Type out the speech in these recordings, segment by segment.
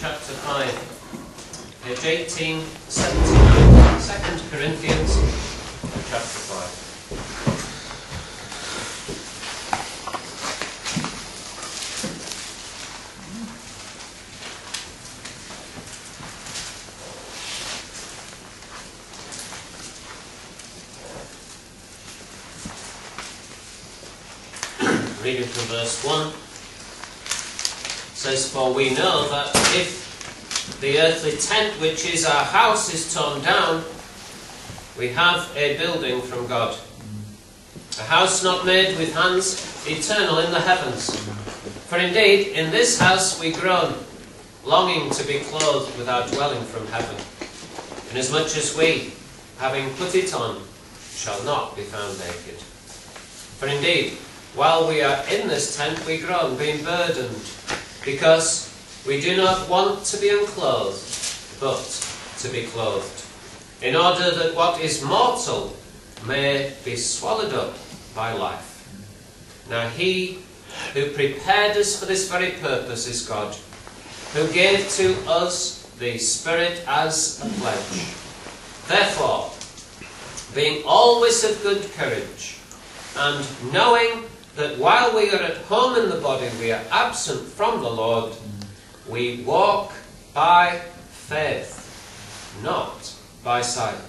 chapter 5, page 1879, 2 Corinthians, chapter 5. Reading from verse 1 says, For we know that if the earthly tent which is our house is torn down, we have a building from God. A house not made with hands, eternal in the heavens. For indeed, in this house we groan, longing to be clothed with our dwelling from heaven, inasmuch as we, having put it on, shall not be found naked. For indeed, while we are in this tent, we groan, being burdened, because we do not want to be unclothed, but to be clothed, in order that what is mortal may be swallowed up by life. Now he who prepared us for this very purpose is God, who gave to us the Spirit as a pledge. Therefore, being always of good courage, and knowing that while we are at home in the body, we are absent from the Lord, we walk by faith, not by sight.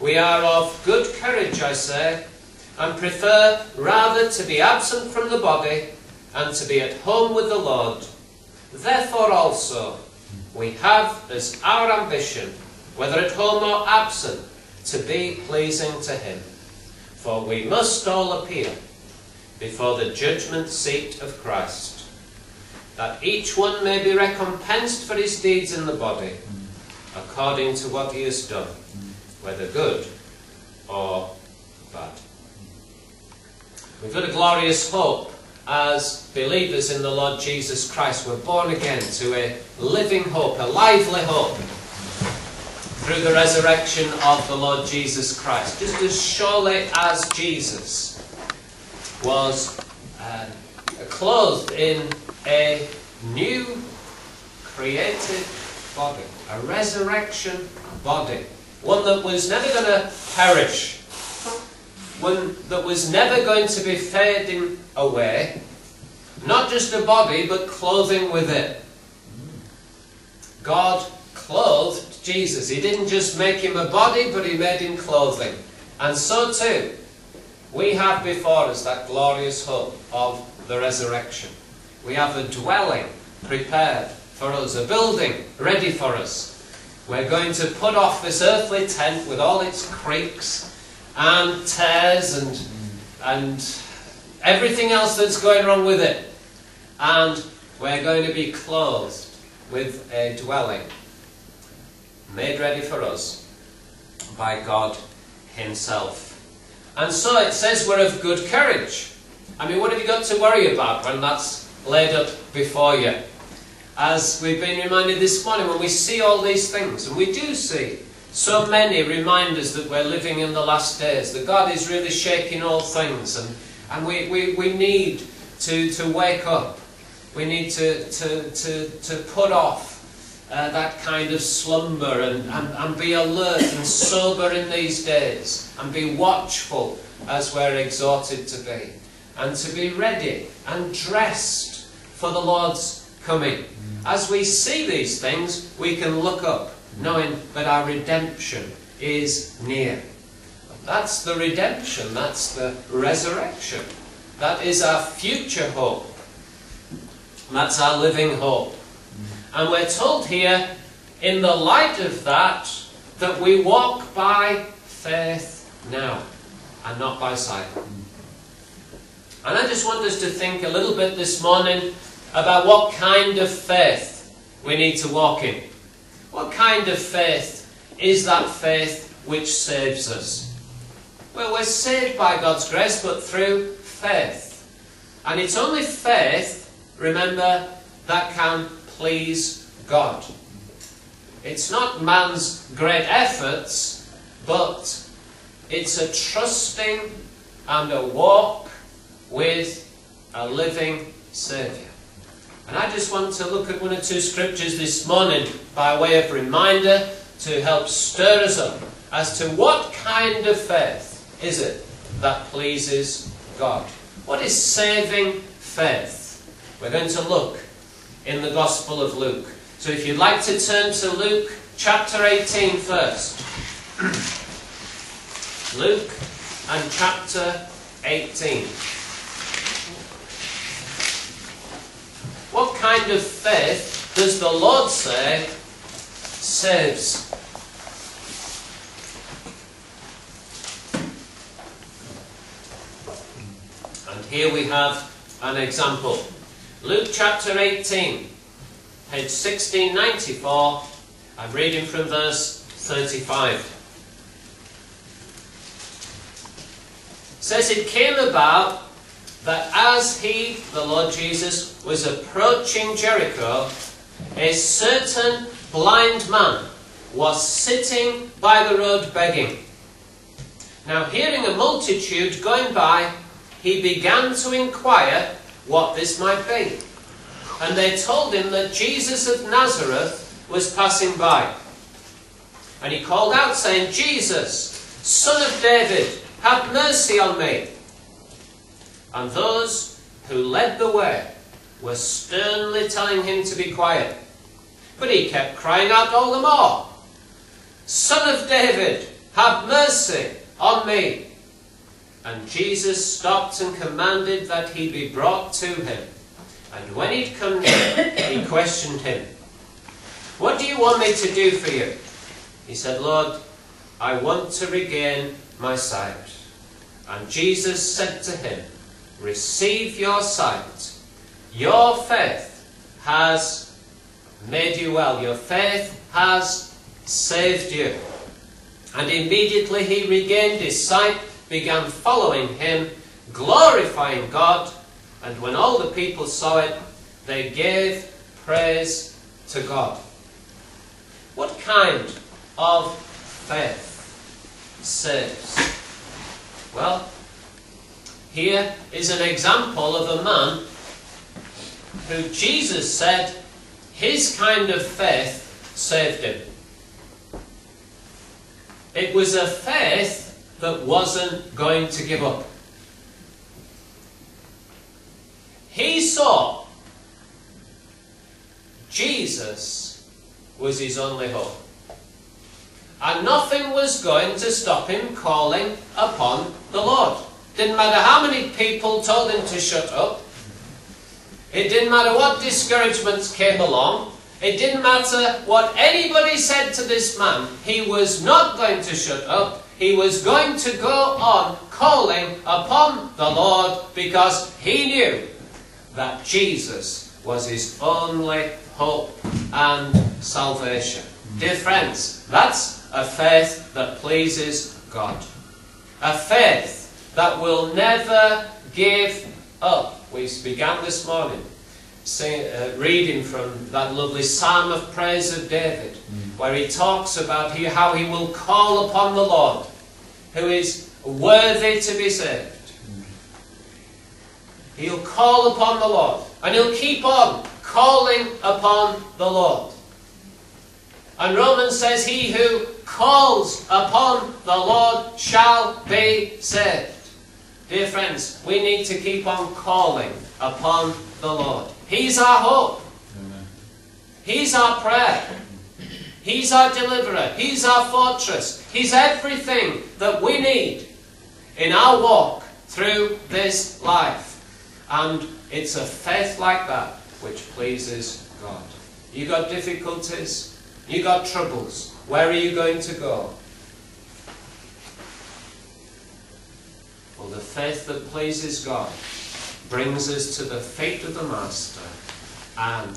We are of good courage, I say, and prefer rather to be absent from the body and to be at home with the Lord. Therefore also, we have as our ambition, whether at home or absent, to be pleasing to Him. For we must all appear before the judgment seat of Christ, that each one may be recompensed for his deeds in the body, according to what he has done, whether good or bad. We've got a glorious hope as believers in the Lord Jesus Christ. We're born again to a living hope, a lively hope, through the resurrection of the Lord Jesus Christ. Just as surely as Jesus was uh, clothed in a new created body, a resurrection body, one that was never going to perish, one that was never going to be fading away, not just a body, but clothing with it. God clothed Jesus. He didn't just make him a body, but he made him clothing. And so too, we have before us that glorious hope of the resurrection. We have a dwelling prepared for us, a building ready for us. We're going to put off this earthly tent with all its creaks and tears and, and everything else that's going wrong with it. And we're going to be clothed with a dwelling made ready for us by God Himself. And so it says we're of good courage. I mean, what have you got to worry about when that's laid up before you? As we've been reminded this morning, when we see all these things, and we do see so many reminders that we're living in the last days, that God is really shaking all things, and, and we, we, we need to, to wake up. We need to, to, to, to put off uh, that kind of slumber and, and, and be alert and sober in these days and be watchful as we're exhorted to be and to be ready and dressed for the Lord's coming. As we see these things, we can look up knowing that our redemption is near. That's the redemption, that's the resurrection. That is our future hope. That's our living hope. And we're told here, in the light of that, that we walk by faith now and not by sight. And I just want us to think a little bit this morning about what kind of faith we need to walk in. What kind of faith is that faith which saves us? Well, we're saved by God's grace, but through faith. And it's only faith, remember, that can please God. It's not man's great efforts, but it's a trusting and a walk with a living Saviour. And I just want to look at one or two scriptures this morning by way of reminder to help stir us up as to what kind of faith is it that pleases God. What is saving faith? We're going to look in the Gospel of Luke. So if you'd like to turn to Luke chapter 18 first. Luke and chapter 18. What kind of faith does the Lord say saves? And here we have an example. Luke chapter 18, page 1694. I'm reading from verse 35. It says it came about that as he, the Lord Jesus, was approaching Jericho, a certain blind man was sitting by the road begging. Now, hearing a multitude going by, he began to inquire what this might be. And they told him that Jesus of Nazareth was passing by. And he called out, saying, Jesus, Son of David, have mercy on me. And those who led the way were sternly telling him to be quiet. But he kept crying out all the more, Son of David, have mercy on me. And Jesus stopped and commanded that he be brought to him. And when he'd come near, he questioned him, What do you want me to do for you? He said, Lord, I want to regain my sight. And Jesus said to him, Receive your sight. Your faith has made you well. Your faith has saved you. And immediately he regained his sight, began following him, glorifying God. And when all the people saw it, they gave praise to God. What kind of faith saves? Well, here is an example of a man who Jesus said his kind of faith saved him. It was a faith that wasn't going to give up. He saw Jesus was his only hope. And nothing was going to stop him calling upon the Lord. Didn't matter how many people told him to shut up. It didn't matter what discouragements came along. It didn't matter what anybody said to this man. He was not going to shut up. He was going to go on calling upon the Lord because he knew that Jesus was his only hope and salvation. Dear friends, that's a faith that pleases God. A faith that will never give up. We began this morning sing, uh, reading from that lovely Psalm of Praise of David, mm. where he talks about he, how he will call upon the Lord, who is worthy to be saved. He'll call upon the Lord, and he'll keep on calling upon the Lord. And Romans says, He who calls upon the Lord shall be saved. Dear friends, we need to keep on calling upon the Lord. He's our hope. Amen. He's our prayer. He's our deliverer. He's our fortress. He's everything that we need in our walk through this life. And it's a faith like that which pleases God. You got difficulties, you got troubles. Where are you going to go? Well, the faith that pleases God brings us to the feet of the Master and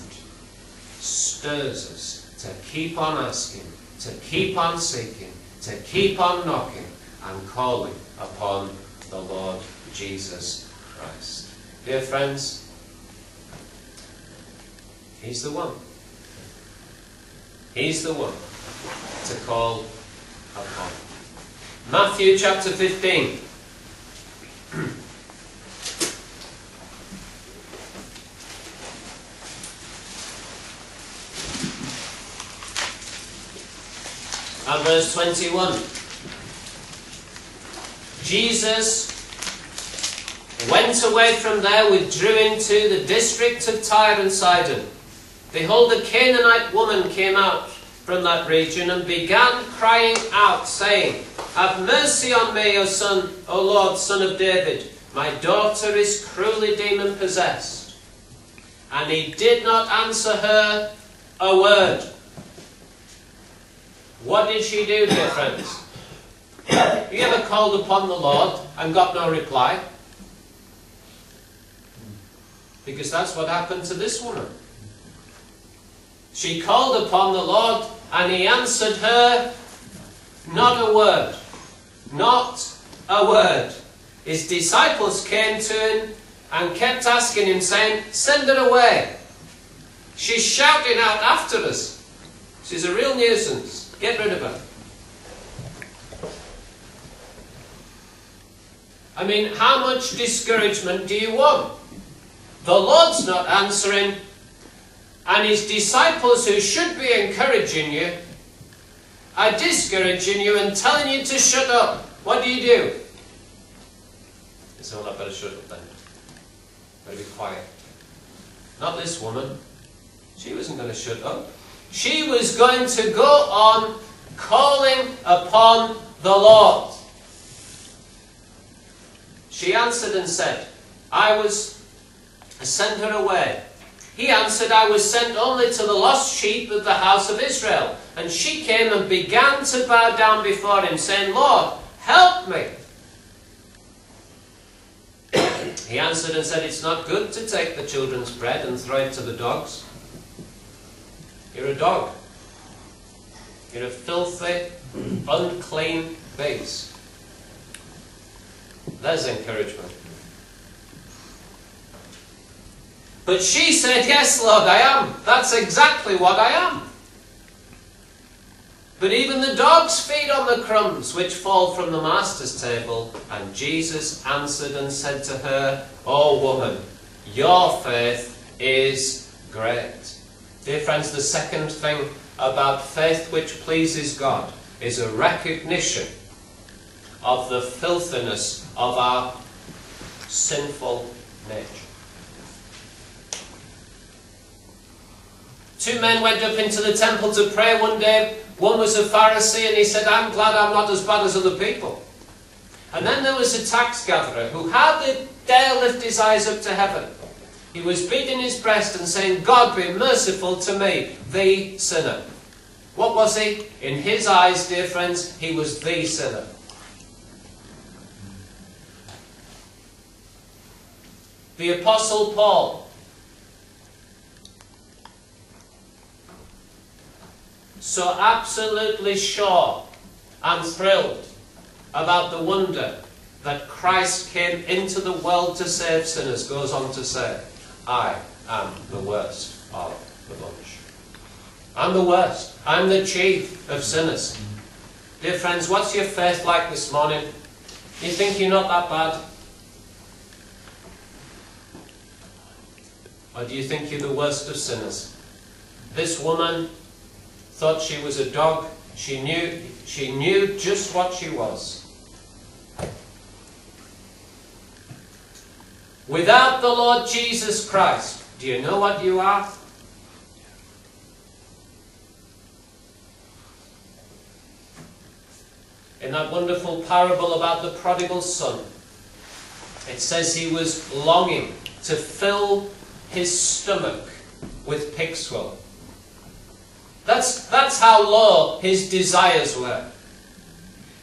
stirs us to keep on asking, to keep on seeking, to keep on knocking and calling upon the Lord Jesus Christ. Dear friends, He's the one. He's the one to call upon. Matthew chapter 15. and verse 21. Jesus went away from there, withdrew into the district of Tyre and Sidon. Behold, a Canaanite woman came out from that region and began crying out, saying, Have mercy on me, O son, O Lord, son of David. My daughter is cruelly demon possessed. And he did not answer her a word. What did she do, dear friends? You ever called upon the Lord and got no reply? Because that's what happened to this woman. She called upon the Lord and he answered her not a word. Not a word. His disciples came to him and kept asking him, saying, Send her away. She's shouting out after us. She's a real nuisance. Get rid of her. I mean, how much discouragement do you want? The Lord's not answering, and his disciples who should be encouraging you are discouraging you and telling you to shut up. What do you do? Say, well, I better shut up then. Better be quiet. Not this woman. She wasn't going to shut up. She was going to go on calling upon the Lord. She answered and said, I was sent her away. He answered, I was sent only to the lost sheep of the house of Israel. And she came and began to bow down before him, saying, Lord, help me. he answered and said, It's not good to take the children's bread and throw it to the dogs. You're a dog. You're a filthy, unclean beast. There's encouragement. But she said, Yes, Lord, I am. That's exactly what I am. But even the dogs feed on the crumbs which fall from the master's table. And Jesus answered and said to her, O woman, your faith is great. Dear friends, the second thing about faith which pleases God is a recognition of the filthiness of our sinful nature. Two men went up into the temple to pray one day. One was a Pharisee and he said, I'm glad I'm not as bad as other people. And then there was a tax gatherer who hardly dare lift his eyes up to heaven. He was beating his breast and saying, God be merciful to me, the sinner. What was he? In his eyes, dear friends, he was the sinner. The Apostle Paul so absolutely sure and thrilled about the wonder that Christ came into the world to save sinners, goes on to say, I am the worst of the bunch. I'm the worst. I'm the chief of sinners. Dear friends, what's your faith like this morning? You think you're not that bad? Or do you think you're the worst of sinners? This woman thought she was a dog. She knew, she knew just what she was. Without the Lord Jesus Christ, do you know what you are? In that wonderful parable about the prodigal son, it says he was longing to fill his stomach with pig swill. That's, that's how low his desires were.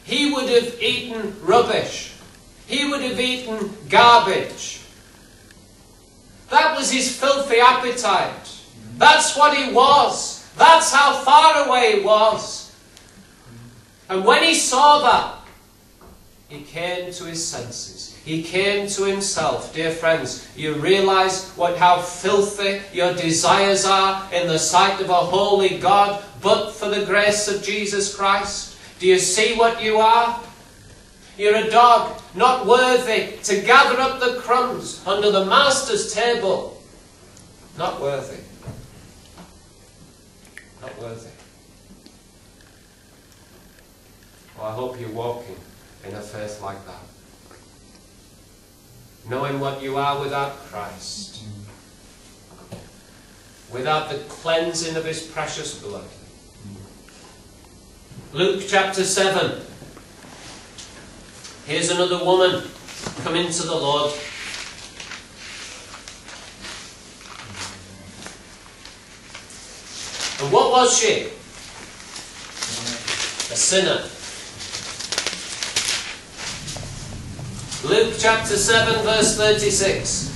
He would have eaten rubbish. He would have eaten garbage. That was his filthy appetite. That's what he was. That's how far away he was. And when he saw that, he came to his senses. He came to himself. Dear friends, you realize what how filthy your desires are in the sight of a holy God, but for the grace of Jesus Christ. Do you see what you are? You're a dog, not worthy to gather up the crumbs under the master's table. Not worthy. Not worthy. Well, I hope you're walking in a faith like that. Knowing what you are without Christ. Without the cleansing of his precious blood. Luke chapter 7. Here's another woman coming to the Lord. And what was she? A sinner. Luke chapter 7, verse 36.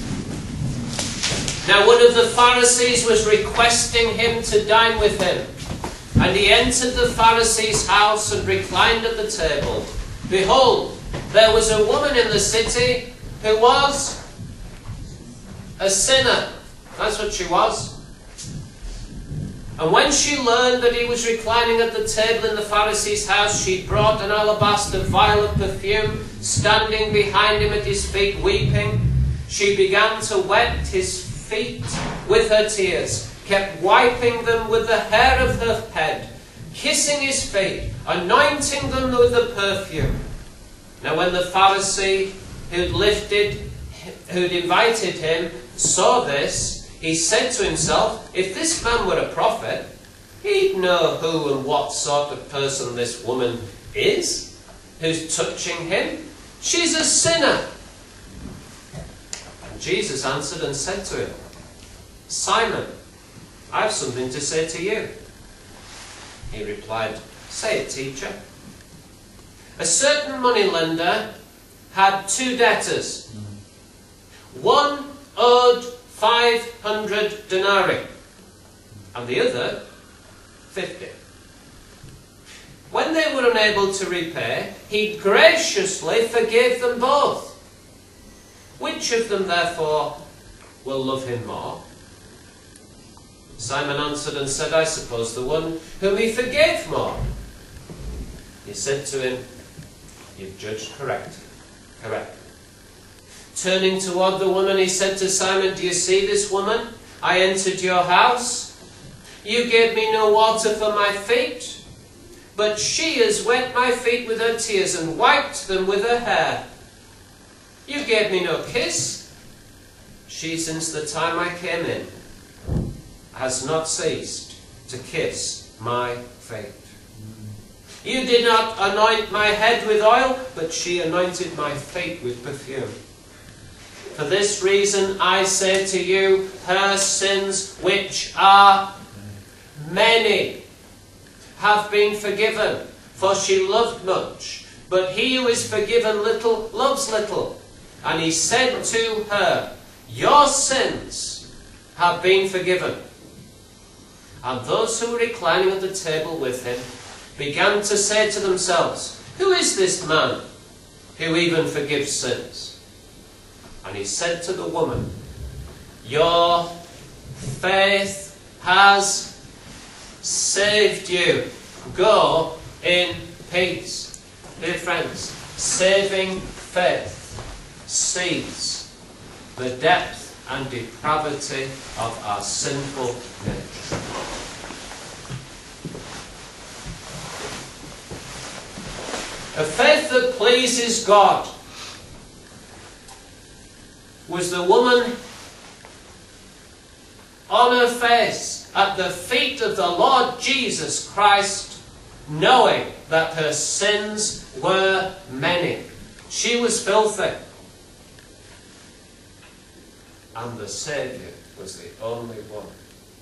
Now one of the Pharisees was requesting him to dine with him. And he entered the Pharisee's house and reclined at the table. Behold, there was a woman in the city who was a sinner. That's what she was. And when she learned that he was reclining at the table in the Pharisee's house, she brought an alabaster vial of perfume, standing behind him at his feet, weeping. She began to wet his feet with her tears, kept wiping them with the hair of her head, kissing his feet, anointing them with the perfume. Now when the Pharisee who'd lifted, who'd invited him, saw this, he said to himself, if this man were a prophet, he'd know who and what sort of person this woman is who's touching him. She's a sinner. And Jesus answered and said to him, Simon, I have something to say to you. He replied, Say it, teacher. A certain moneylender had two debtors. One owed 500 denarii, and the other 50. When they were unable to repay, he graciously forgave them both. Which of them, therefore, will love him more? Simon answered and said, I suppose the one whom he forgave more. He said to him, You've judged correctly. Correct. Turning toward the woman, he said to Simon, Do you see this woman? I entered your house. You gave me no water for my feet, but she has wet my feet with her tears and wiped them with her hair. You gave me no kiss. She, since the time I came in, has not ceased to kiss my feet. You did not anoint my head with oil, but she anointed my feet with perfume. For this reason I say to you, her sins, which are many, have been forgiven, for she loved much. But he who is forgiven little loves little. And he said to her, Your sins have been forgiven. And those who were reclining at the table with him began to say to themselves, Who is this man who even forgives sins? And he said to the woman, Your faith has saved you. Go in peace. Dear friends, saving faith sees the depth and depravity of our sinful nature. A faith that pleases God was the woman on her face at the feet of the Lord Jesus Christ, knowing that her sins were many. She was filthy. And the Saviour was the only one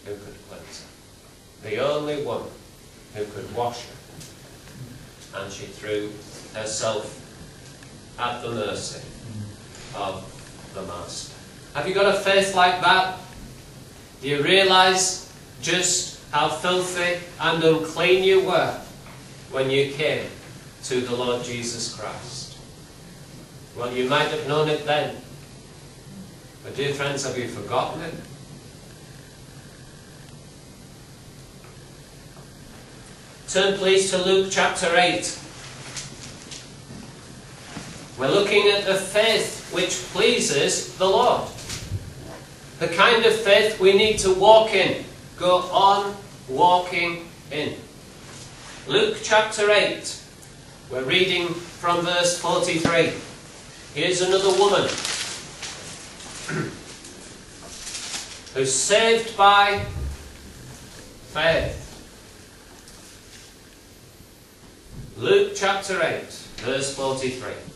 who could cleanse her. The only one who could wash her. And she threw herself at the mercy of the Master. Have you got a faith like that? Do you realize just how filthy and unclean you were when you came to the Lord Jesus Christ? Well, you might have known it then. But dear friends, have you forgotten it? Turn please to Luke chapter 8. We're looking at a faith which pleases the Lord. The kind of faith we need to walk in. Go on walking in. Luke chapter 8 We're reading from verse 43. Here's another woman who's saved by faith. Luke chapter 8, verse 43.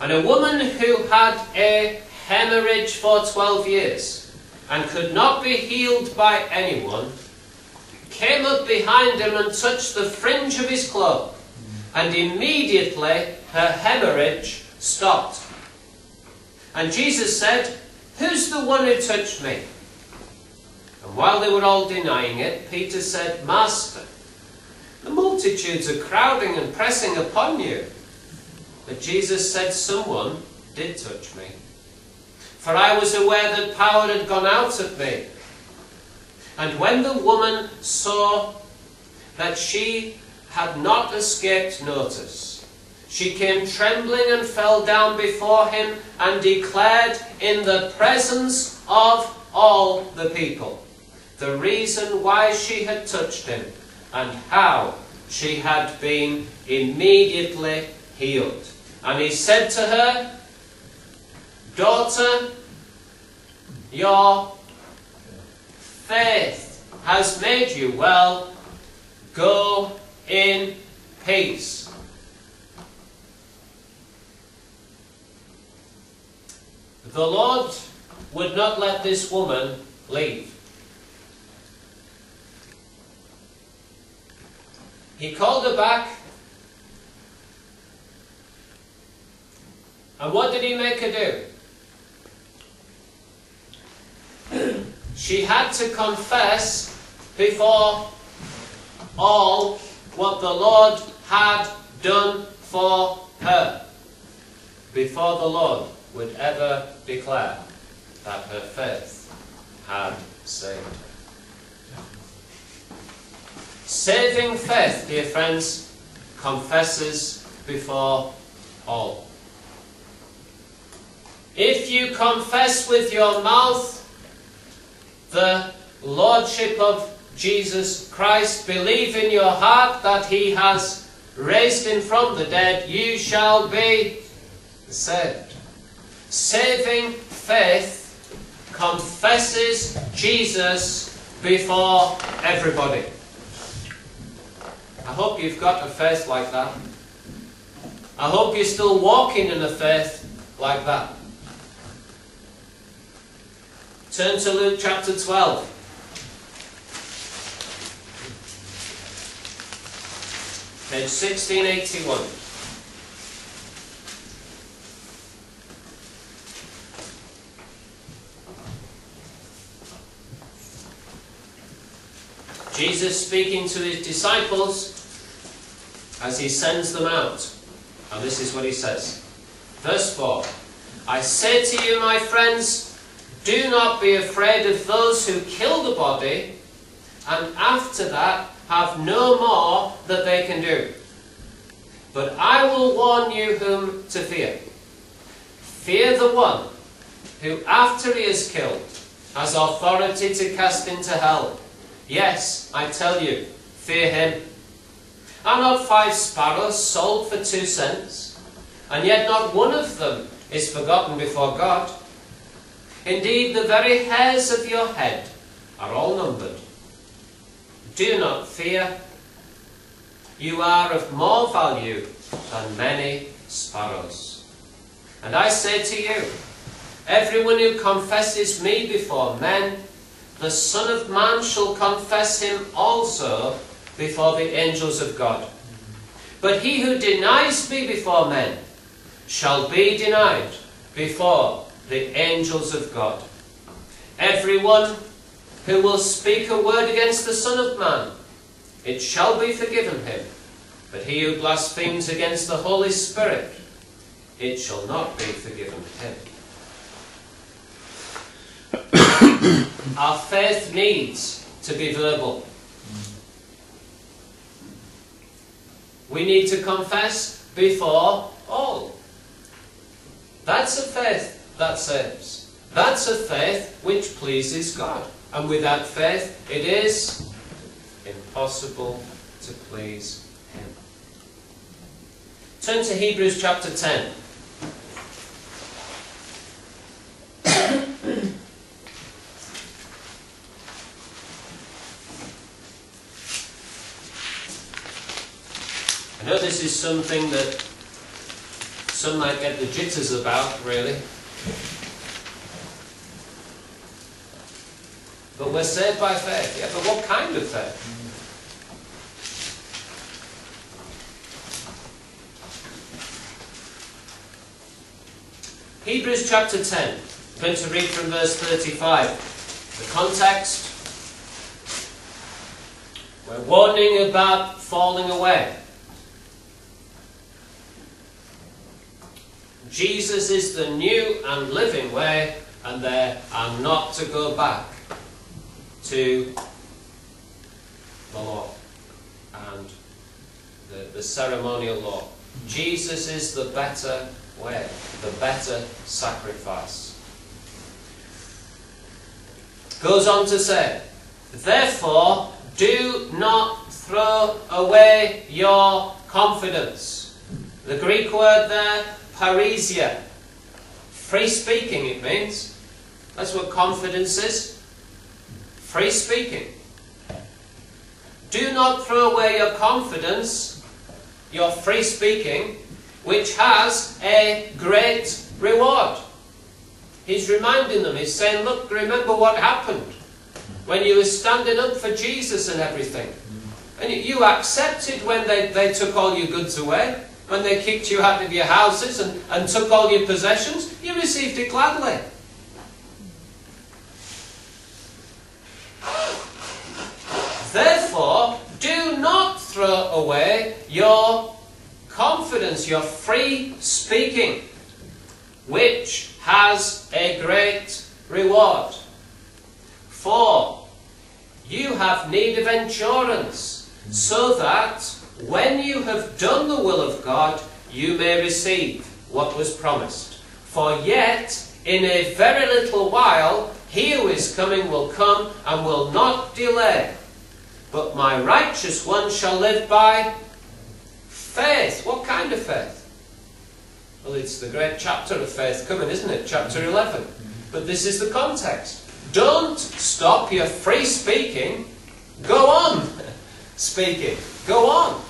And a woman who had a hemorrhage for 12 years and could not be healed by anyone came up behind him and touched the fringe of his cloak, and immediately her hemorrhage stopped. And Jesus said, Who's the one who touched me? And while they were all denying it, Peter said, Master, the multitudes are crowding and pressing upon you. But Jesus said, Someone did touch me. For I was aware that power had gone out of me. And when the woman saw that she had not escaped notice, she came trembling and fell down before him and declared in the presence of all the people the reason why she had touched him and how she had been immediately healed. And he said to her, Daughter, your faith has made you well. Go in peace. The Lord would not let this woman leave. He called her back. And what did he make her do? she had to confess before all what the Lord had done for her. Before the Lord would ever declare that her faith had saved her. Saving faith, dear friends, confesses before all. If you confess with your mouth the Lordship of Jesus Christ, believe in your heart that He has raised Him from the dead, you shall be saved. Saving faith confesses Jesus before everybody. I hope you've got a faith like that. I hope you're still walking in a faith like that. Turn to Luke chapter 12. Page 1681. Jesus speaking to his disciples as he sends them out. And this is what he says. Verse 4 I say to you, my friends, do not be afraid of those who kill the body, and after that have no more that they can do. But I will warn you whom to fear. Fear the one who, after he is killed, has authority to cast into hell. Yes, I tell you, fear him. Are not five sparrows sold for two cents? And yet not one of them is forgotten before God. Indeed, the very hairs of your head are all numbered. Do not fear. You are of more value than many sparrows. And I say to you, everyone who confesses me before men, the Son of Man shall confess him also before the angels of God. But he who denies me before men shall be denied before the angels of God. Everyone who will speak a word against the Son of Man, it shall be forgiven him. But he who blasphemes against the Holy Spirit, it shall not be forgiven him. Our faith needs to be verbal. We need to confess before all. That's a faith that saves. That's a faith which pleases God. And without faith, it is impossible to please Him. Turn to Hebrews chapter 10. I know this is something that some might get the jitters about, really. But we're saved by faith. Yeah, but what kind of faith? Hebrews chapter 10. I'm going to read from verse 35. The context. We're warning about falling away. Jesus is the new and living way, and they are not to go back to the law and the, the ceremonial law. Jesus is the better way, the better sacrifice. Goes on to say, Therefore, do not throw away your confidence. The Greek word there, parrhesia. Free speaking, it means. That's what confidence is. Free speaking. Do not throw away your confidence, your free speaking, which has a great reward. He's reminding them, he's saying, Look, remember what happened when you were standing up for Jesus and everything. And you accepted when they, they took all your goods away, when they kicked you out of your houses and, and took all your possessions, you received it gladly. Therefore, do not throw away your confidence, your free speaking, which has a great reward. For you have need of endurance, so that when you have done the will of God, you may receive what was promised. For yet, in a very little while, he who is coming will come and will not delay. But my righteous one shall live by faith. What kind of faith? Well, it's the great chapter of faith coming, isn't it? Chapter 11. But this is the context. Don't stop your free speaking. Go on speaking. Go on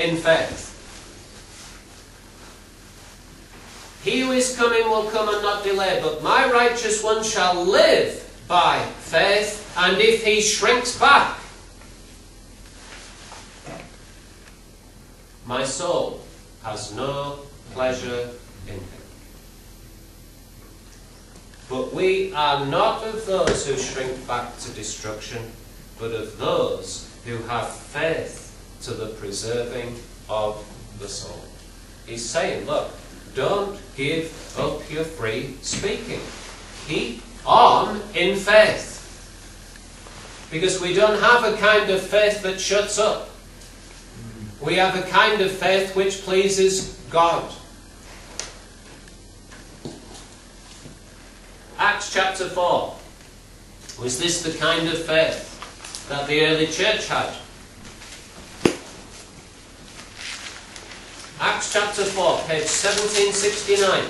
in faith. He who is coming will come and not delay, but my righteous one shall live by faith, and if he shrinks back, My soul has no pleasure in him. But we are not of those who shrink back to destruction, but of those who have faith to the preserving of the soul. He's saying, look, don't give up your free speaking. Keep on in faith. Because we don't have a kind of faith that shuts up. We have a kind of faith which pleases God. Acts chapter 4. Was this the kind of faith that the early church had? Acts chapter 4, page 1769.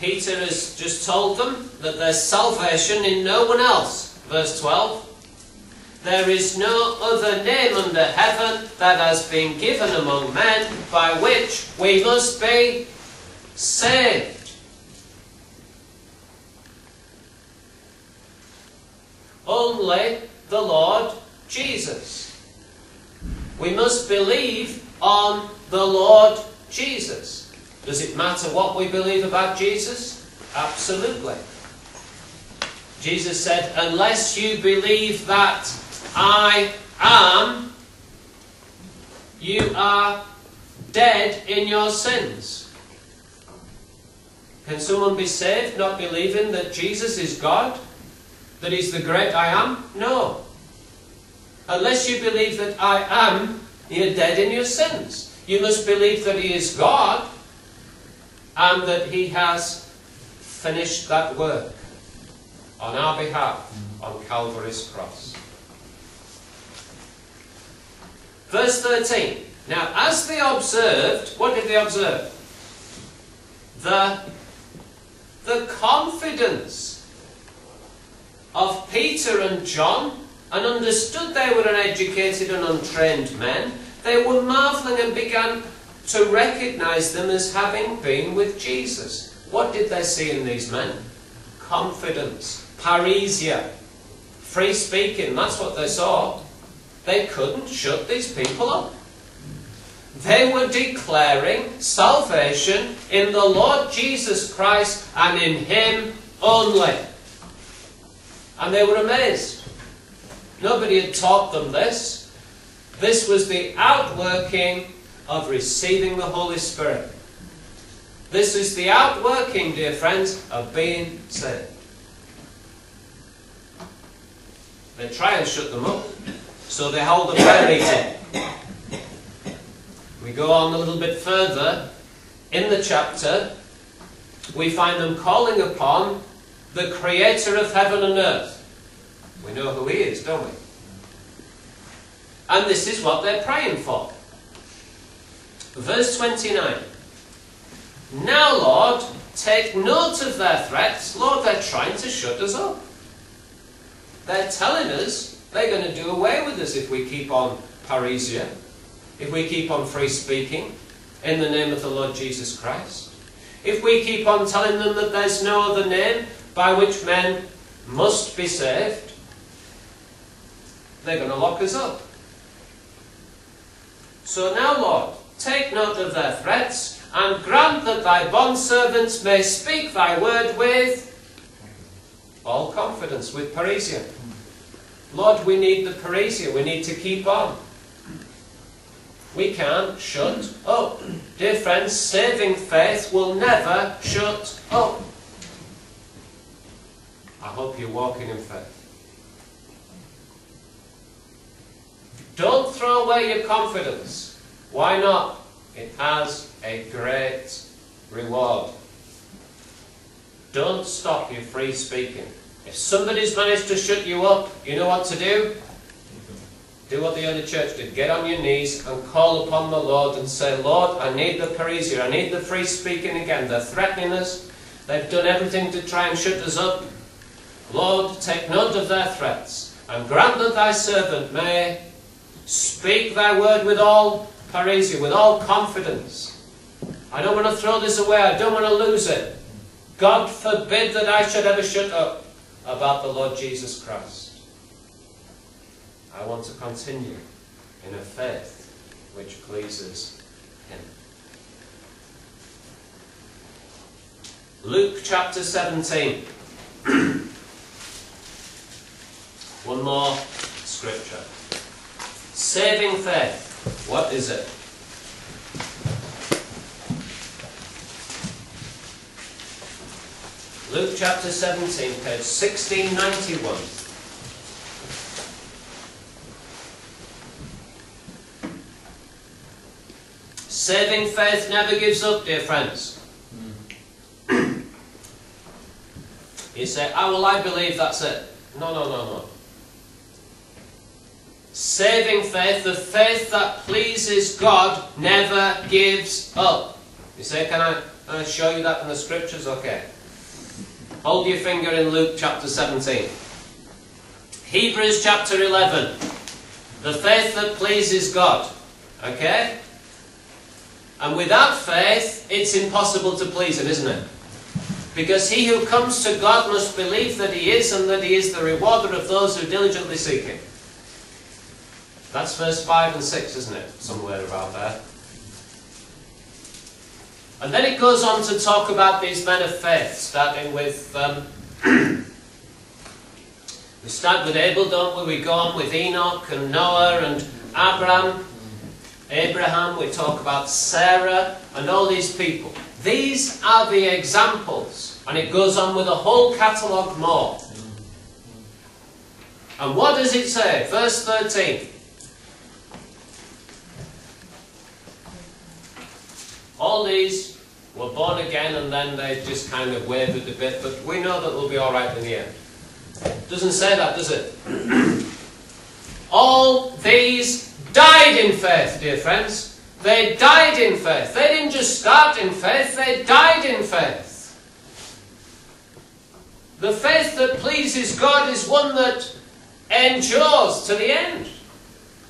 Peter has just told them that there's salvation in no one else. Verse 12. There is no other name under heaven that has been given among men by which we must be saved. Only the Lord Jesus. We must believe on the Lord Jesus. Does it matter what we believe about Jesus? Absolutely. Jesus said, Unless you believe that I am, you are dead in your sins. Can someone be saved not believing that Jesus is God? That He's the great I am? No. Unless you believe that I am, you're dead in your sins. You must believe that He is God and that He has finished that work on our behalf on Calvary's cross. Verse 13. Now, as they observed, what did they observe? The, the confidence of Peter and John and understood they were uneducated and untrained men, they were marvelling and began to recognize them as having been with Jesus. What did they see in these men? Confidence, parrhesia, free speaking. That's what they saw. They couldn't shut these people up. They were declaring salvation in the Lord Jesus Christ and in Him only. And they were amazed. Nobody had taught them this. This was the outworking of receiving the Holy Spirit. This is the outworking, dear friends, of being saved. They try and shut them up, so they hold a prayer meeting. We go on a little bit further in the chapter, we find them calling upon the Creator of heaven and earth. We know who He is, don't we? And this is what they're praying for. Verse 29. Now, Lord, take note of their threats. Lord, they're trying to shut us up. They're telling us they're going to do away with us if we keep on parrhesia, if we keep on free speaking in the name of the Lord Jesus Christ. If we keep on telling them that there's no other name by which men must be saved, they're going to lock us up. So now, Lord, take note of their threats, and grant that thy bondservants may speak thy word with all confidence, with parrhesia. Lord, we need the parrhesia. We need to keep on. We can't shut up. Dear friends, saving faith will never shut up. I hope you're walking in faith. Don't throw away your confidence. Why not? It has a great reward. Don't stop your free speaking. If somebody's managed to shut you up, you know what to do? Do what the early church did. Get on your knees and call upon the Lord and say, Lord, I need the parrhesia. I need the free speaking again. They're threatening us. They've done everything to try and shut us up. Lord, take note of their threats and grant that thy servant may Speak thy word with all parrhesia, with all confidence. I don't want to throw this away. I don't want to lose it. God forbid that I should ever shut up about the Lord Jesus Christ. I want to continue in a faith which pleases Him. Luke chapter 17. One more scripture. Saving faith. What is it? Luke chapter 17, page 1691. Saving faith never gives up, dear friends. Hmm. you say, oh, well, I believe that's it. No, no, no, no saving faith, the faith that pleases God, never gives up. You say, can I, can I show you that in the scriptures? Okay. Hold your finger in Luke chapter 17. Hebrews chapter 11. The faith that pleases God. Okay? And without faith, it's impossible to please Him, isn't it? Because he who comes to God must believe that He is and that He is the rewarder of those who diligently seek Him. That's verse 5 and 6, isn't it? Somewhere about there. And then it goes on to talk about these men of faith, starting with. Um, we start with Abel, don't we? We go on with Enoch and Noah and Abraham. Abraham, we talk about Sarah and all these people. These are the examples. And it goes on with a whole catalogue more. And what does it say? Verse 13. All these were born again and then they just kind of wavered a bit, but we know that they'll be alright in the end. Doesn't say that, does it? all these died in faith, dear friends. They died in faith. They didn't just start in faith, they died in faith. The faith that pleases God is one that endures to the end.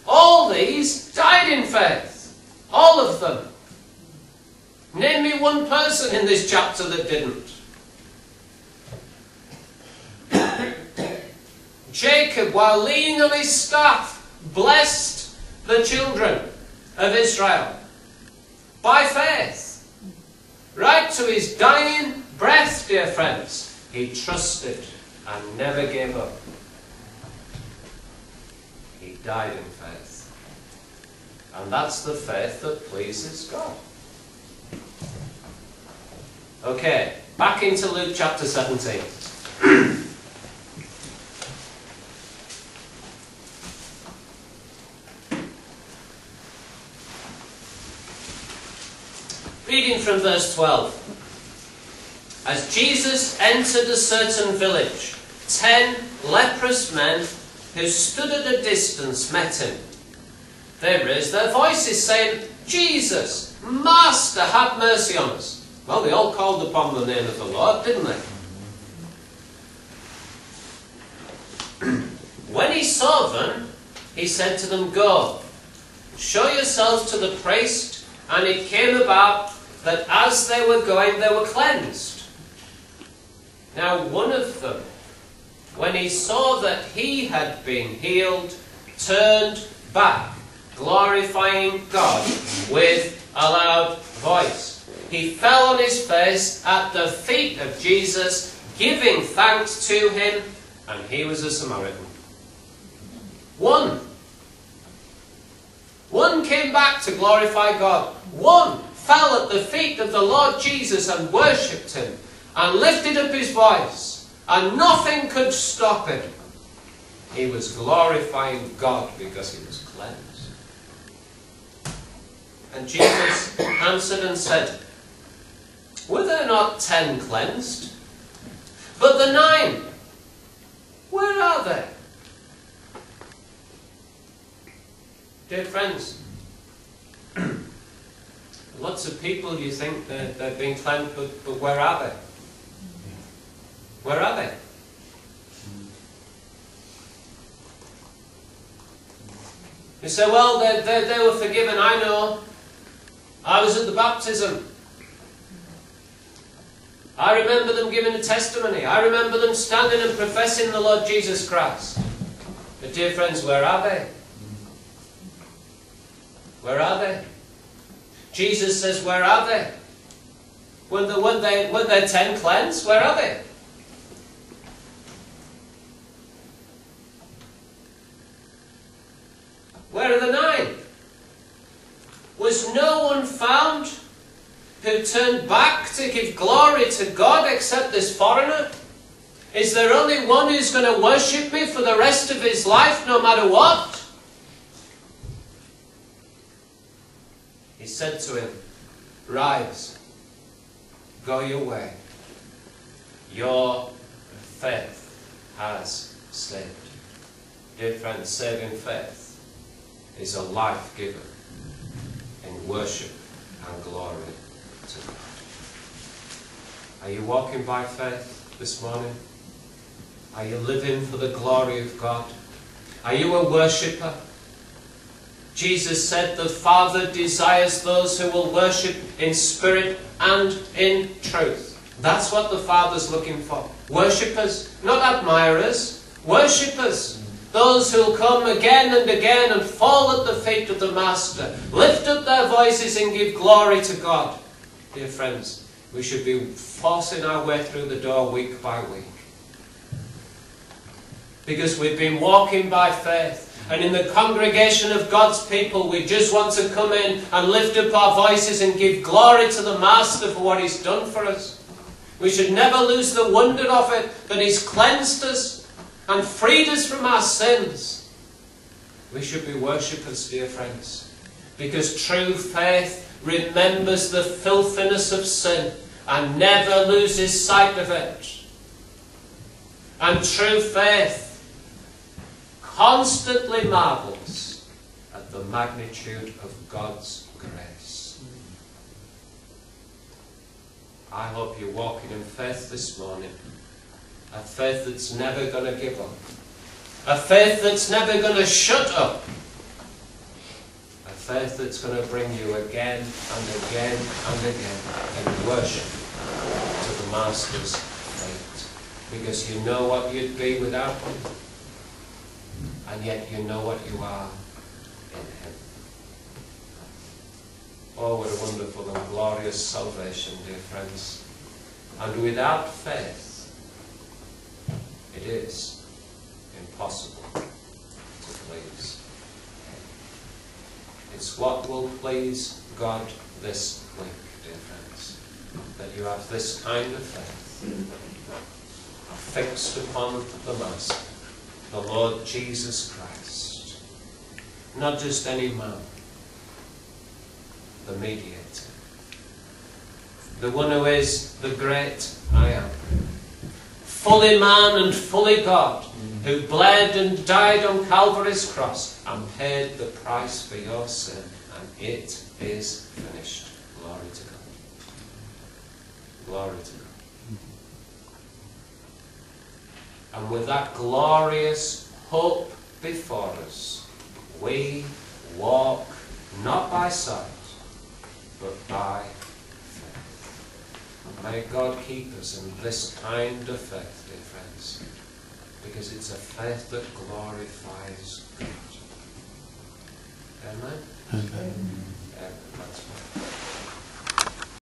All these died in faith. All of them. Name me one person in this chapter that didn't. Jacob, while leaning on his staff, blessed the children of Israel by faith. Right to his dying breath, dear friends, he trusted and never gave up. He died in faith. And that's the faith that pleases God. Okay, back into Luke chapter 17. Reading from verse 12. As Jesus entered a certain village, ten leprous men who stood at a distance met him. They raised their voices, saying, Jesus, Master, have mercy on us. Well, they all called upon the name of the Lord, didn't they? when he saw them, he said to them, Go, show yourselves to the priest. And it came about that as they were going, they were cleansed. Now, one of them, when he saw that he had been healed, turned back, glorifying God with a loud voice. He fell on his face at the feet of Jesus, giving thanks to him, and he was a Samaritan. One. One came back to glorify God. One fell at the feet of the Lord Jesus and worshipped him and lifted up his voice, and nothing could stop him. He was glorifying God because he was. And Jesus answered and said, Were there not ten cleansed? But the nine, where are they? Dear friends, Lots of people you think they're, they're being cleansed, but, but where are they? Where are they? You say, well, they, they, they were forgiven, I know. I was at the baptism. I remember them giving a testimony. I remember them standing and professing the Lord Jesus Christ. But dear friends, where are they? Where are they? Jesus says, Where are they? When, they, ten cleansed, where are they? Where are the nine? Was no one found who turned back to give glory to God except this foreigner? Is there only one who's going to worship me for the rest of his life, no matter what? He said to him, Rise, go your way. Your faith has saved. Dear friends, saving faith is a life given in worship and glory to God. Are you walking by faith this morning? Are you living for the glory of God? Are you a worshipper? Jesus said the Father desires those who will worship in spirit and in truth. That's what the Father's looking for. Worshippers, not admirers, worshippers. Those who'll come again and again and fall at the feet of the Master, lift up their voices and give glory to God. Dear friends, we should be forcing our way through the door week by week. Because we've been walking by faith and in the congregation of God's people, we just want to come in and lift up our voices and give glory to the Master for what He's done for us. We should never lose the wonder of it that He's cleansed us and freed us from our sins. We should be worshippers, dear friends. Because true faith remembers the filthiness of sin and never loses sight of it. And true faith constantly marvels at the magnitude of God's grace. I hope you're walking in faith this morning. A faith that's never going to give up. A faith that's never going to shut up A faith that's going to bring you again and again and again in worship to the Master's feet. Because you know what you'd be without Him, and yet you know what you are in Him. Oh, what a wonderful and glorious salvation, dear friends. And without faith, it is impossible to please. It's what will please God this week, dear friends, that you have this kind of faith fixed upon the Master, the Lord Jesus Christ. Not just any man, the mediator, the one who is the great I am, fully man and fully God, who bled and died on Calvary's cross and paid the price for your sin, and it is finished. Glory to God. Glory to God. And with that glorious hope before us, we walk not by sight, but by. May God keep us in this kind of faith, dear friends, because it's a faith that glorifies God. Amen? Amen. Amen. Amen.